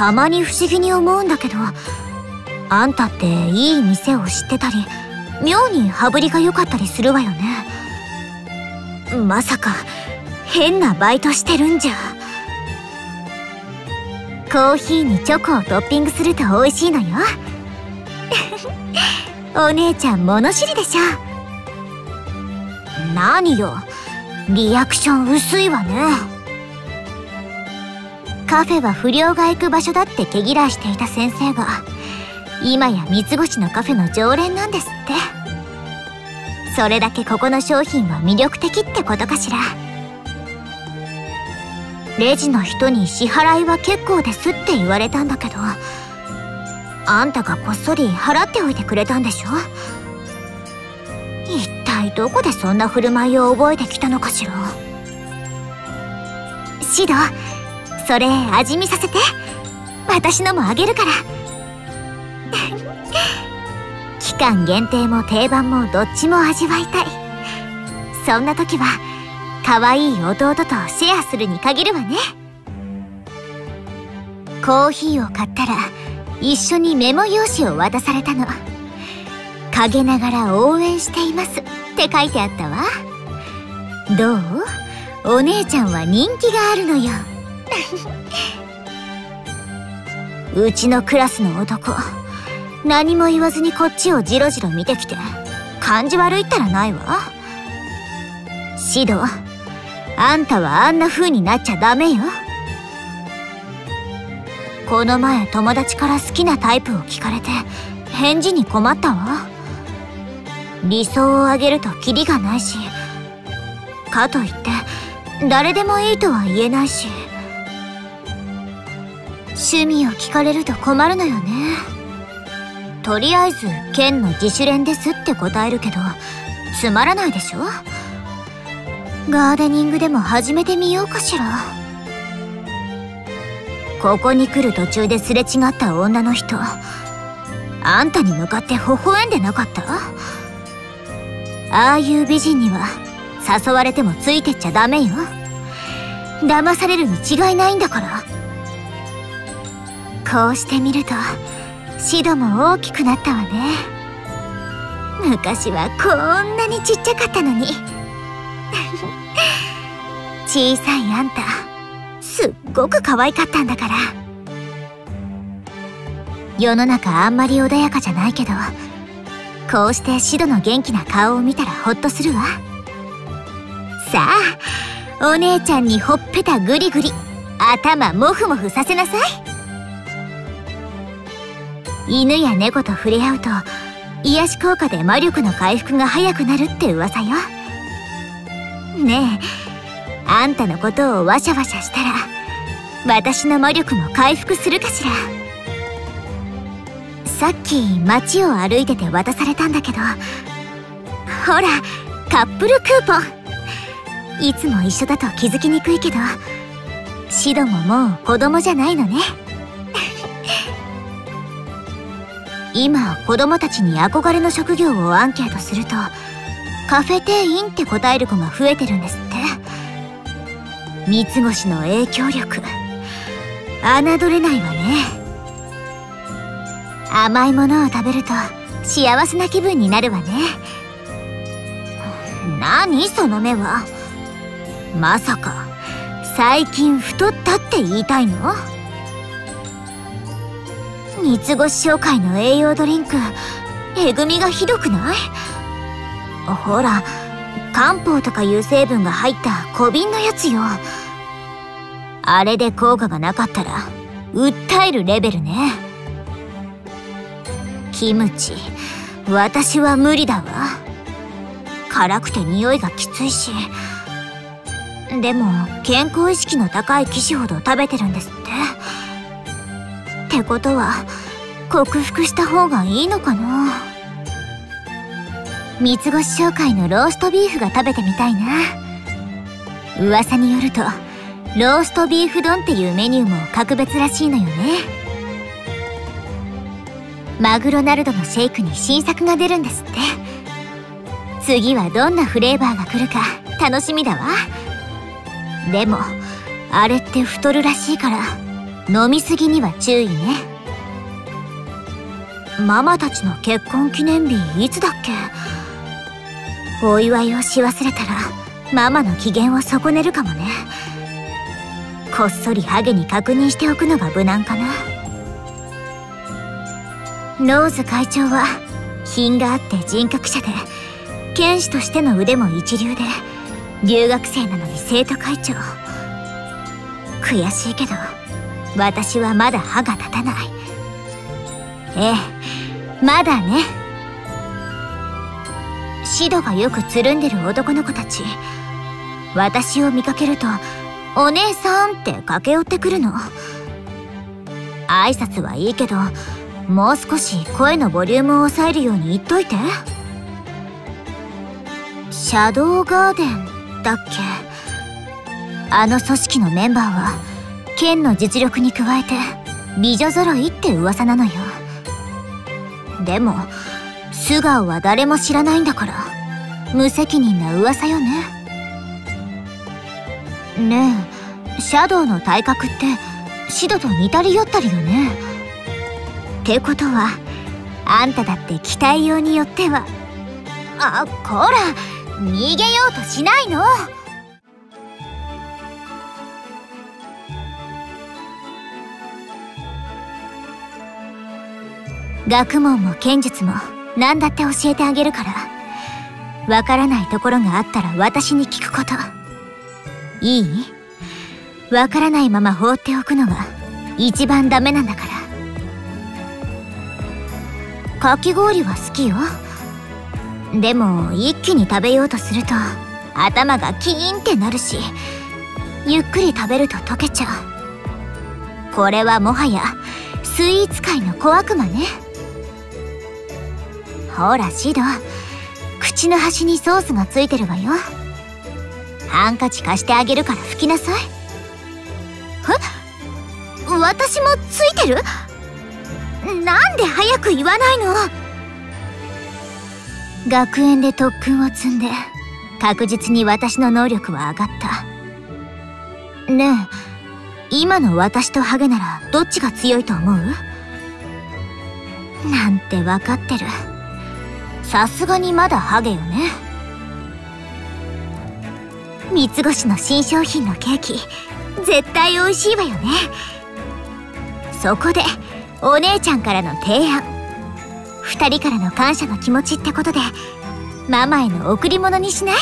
たまに不思議に思うんだけどあんたっていい店を知ってたり妙に羽振りが良かったりするわよね。まさか変なバイトしてるんじゃ。コーヒーにチョコをトッピングすると美味しいのよ。お姉ちゃん物知りでしょ。何よリアクション薄いわね。カフェは不良が行く場所だって毛嫌いしていた先生が今や三つ星のカフェの常連なんですって。それだけここの商品は魅力的ってことかしら。レジの人に支払いは結構ですって言われたんだけどあんたがこっそり払っておいてくれたんでしょ？一体どこでそんな振る舞いを覚えてきたのかしら？シドそれ味見させて。私のもあげるから。期間限定も定番もどっちも味わいたい。そんな時は可愛い弟とシェアするに限るわね。コーヒーを買ったら一緒にメモ用紙を渡されたの。陰ながら応援していますって書いてあったわ。どう？お姉ちゃんは人気があるのよ。うちのクラスの男何も言わずにこっちをジロジロ見てきて感じ悪いったらないわ。シドあんたはあんな風になっちゃダメよ。この前友達から好きなタイプを聞かれて返事に困ったわ。理想をあげるとキリがないしかといって誰でもいいとは言えないし。趣味を聞かれると困るのよね。とりあえず県の自主練ですって答えるけどつまらないでしょ？ガーデニングでも始めてみようかしら。ここに来る途中ですれ違った女の人あんたに向かって微笑んでなかった？ああいう美人には誘われてもついてっちゃダメよ。騙されるに違いないんだから。こうしてみるとシドも大きくなったわね。昔はこんなにちっちゃかったのに。小さいあんたすっごく可愛かったんだから。世の中あんまり穏やかじゃないけどこうしてシドの元気な顔を見たらホッとするわ。さあお姉ちゃんにほっぺたグリグリ。頭モフモフさせなさい。犬や猫と触れ合うと癒し効果で魔力の回復が早くなるって噂よ。ねえあんたのことをワシャワシャしたら私の魔力も回復するかしら。さっき街を歩いてて渡されたんだけどほらカップルクーポン。いつも一緒だと気づきにくいけどシドももう子供じゃないのね。今子供たちに憧れの職業をアンケートするとカフェ店員って答える子が増えてるんですって。三つ星の影響力。侮れないわね。甘いものを食べると幸せな気分になるわね。何その目は。まさか最近太ったって言いたいの？三つ星商会の栄養ドリンク。えぐみがひどくない？ほら漢方とかいう成分が入った小瓶のやつよ。あれで効果がなかったら訴えるレベルね。キムチ私は無理だわ。辛くて匂いがきついし。でも健康意識の高い騎士ほど食べてるんですって。ってことは克服した方がいいのかな？三つ星商会のローストビーフが食べてみたいな。噂によるとローストビーフ丼っていうメニューも格別らしいのよね。マグロナルドのシェイクに新作が出るんですって。次はどんなフレーバーが来るか楽しみだわ。でもあれって太るらしいから。飲みすぎには注意ね。ママたちの結婚記念日いつだっけ？お祝いをし忘れたらママの機嫌を損ねるかもね。こっそりハゲに確認しておくのが無難かな。ローズ会長は品があって人格者で剣士としての腕も一流で留学生なのに生徒会長。悔しいけど私はまだ歯が立たない。ええまだね。シドがよくつるんでる男の子たち。私を見かけると「お姉さん」って駆け寄ってくるの。挨拶はいいけどもう少し声のボリュームを抑えるように言っといて。シャドウガーデンだっけ？あの組織のメンバーは剣の実力に加えて美女揃いって噂なのよ。でも素顔は誰も知らないんだから無責任な噂よね。ねえシャドウの体格ってシドと似たり寄ったりよね。ってことはあんただって期待用によってはあこら逃げようとしないの。学問も剣術も何だって教えてあげるから。わからないところがあったら私に聞くこと。いい？わからないまま放っておくのが一番ダメなんだから。かき氷は好きよ。でも一気に食べようとすると頭がキーンってなるしゆっくり食べると溶けちゃう。これはもはやスイーツ界の小悪魔ね。ほらシド口の端にソースがついてるわよ。ハンカチ貸してあげるから拭きなさい。え？私もついてる？なんで早く言わないの？学園で特訓を積んで確実に私の能力は上がった。ねえ今の私とハゲならどっちが強いと思う？なんて分かってる。さすがにまだハゲよね。三つ星の新商品のケーキ絶対美味しいわよね。そこでお姉ちゃんからの提案。2人からの感謝の気持ちってことでママへの贈り物にしない？